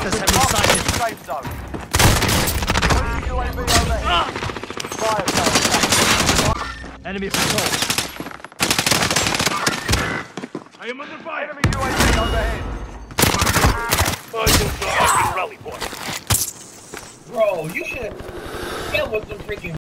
Hostiles have been sighted. Safe zone. Enemy UAV overhead. Fire zone. Enemy patrol. I am under fire. Enemy UAV overhead. Find them for fucking rally point. Bro, you should. That with some freaking